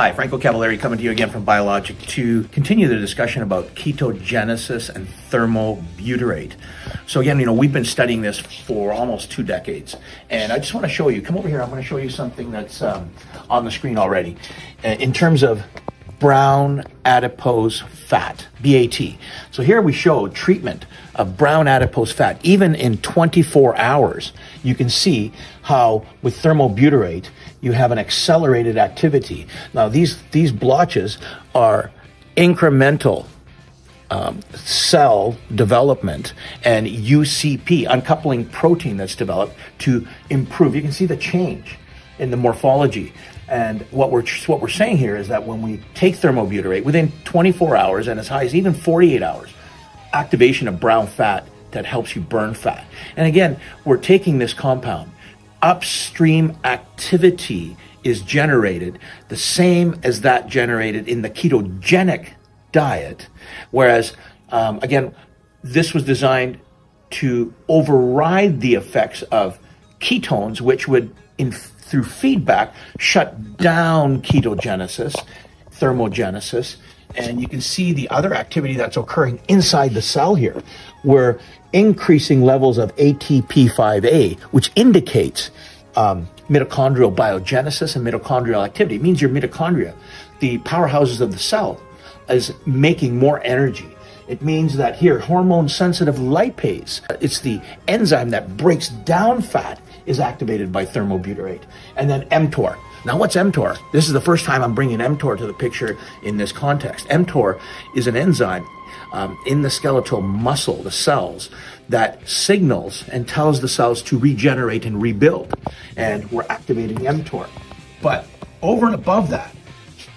Hi, Franco Cavaleri coming to you again from Biologic to continue the discussion about ketogenesis and thermobutyrate. So again, you know, we've been studying this for almost two decades, and I just want to show you, come over here, I'm going to show you something that's um, on the screen already. Uh, in terms of brown adipose fat, BAT. So here we show treatment of brown adipose fat. Even in 24 hours, you can see how with thermobutyrate, you have an accelerated activity. Now, these, these blotches are incremental um, cell development and UCP, uncoupling protein that's developed to improve. You can see the change in the morphology. And what we're what we're saying here is that when we take thermobutyrate within 24 hours and as high as even 48 hours, activation of brown fat that helps you burn fat. And again, we're taking this compound. Upstream activity is generated the same as that generated in the ketogenic diet. Whereas, um, again, this was designed to override the effects of ketones, which would, in, through feedback, shut down ketogenesis, thermogenesis, and you can see the other activity that's occurring inside the cell here. We're increasing levels of ATP5A, which indicates um, mitochondrial biogenesis and mitochondrial activity. It means your mitochondria, the powerhouses of the cell, is making more energy. It means that here, hormone sensitive lipase, it's the enzyme that breaks down fat, is activated by thermobutyrate. And then mTOR, now, what's mTOR? This is the first time I'm bringing mTOR to the picture in this context. mTOR is an enzyme um, in the skeletal muscle, the cells, that signals and tells the cells to regenerate and rebuild. And we're activating mTOR. But over and above that,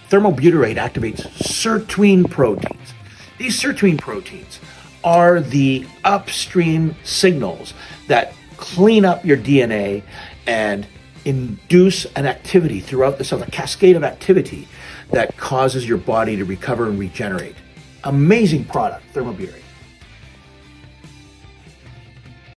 thermobutyrate activates sirtuin proteins. These sirtuin proteins are the upstream signals that clean up your DNA and induce an activity throughout the cell, a cascade of activity that causes your body to recover and regenerate. Amazing product, thermobutyrate.